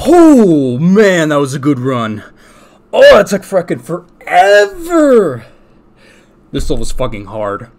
Oh man, that was a good run. Oh, that took fucking forever. This level was fucking hard.